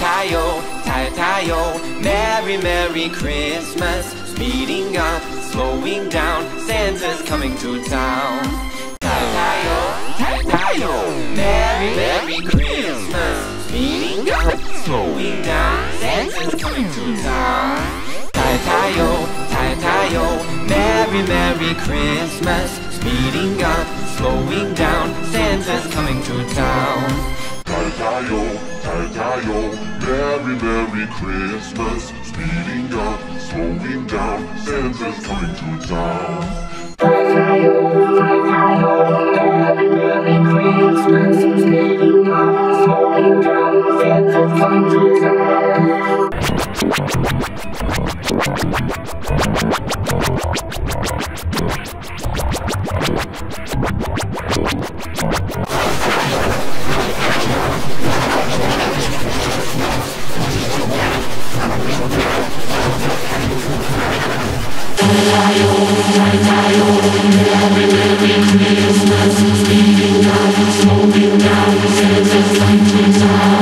Tayo, tayo, tayo, Merry, Merry Christmas. Speeding up, slowing down, Santa's coming to town. Tayo, tayo, tayo, Merry, Merry Christmas. Speeding up, slowing down, Santa's coming to town. Tayo, tayo, tayo, tayo, Merry, Merry Christmas. Speeding up, slowing down, Santa's coming to town. Tayo, Merry, Merry Christmas. Speeding up, slowing down, Santa's coming to town. Merry, Merry Christmas. Speeding up, slowing down, Santa's coming to town. Smoking down, sensors like trees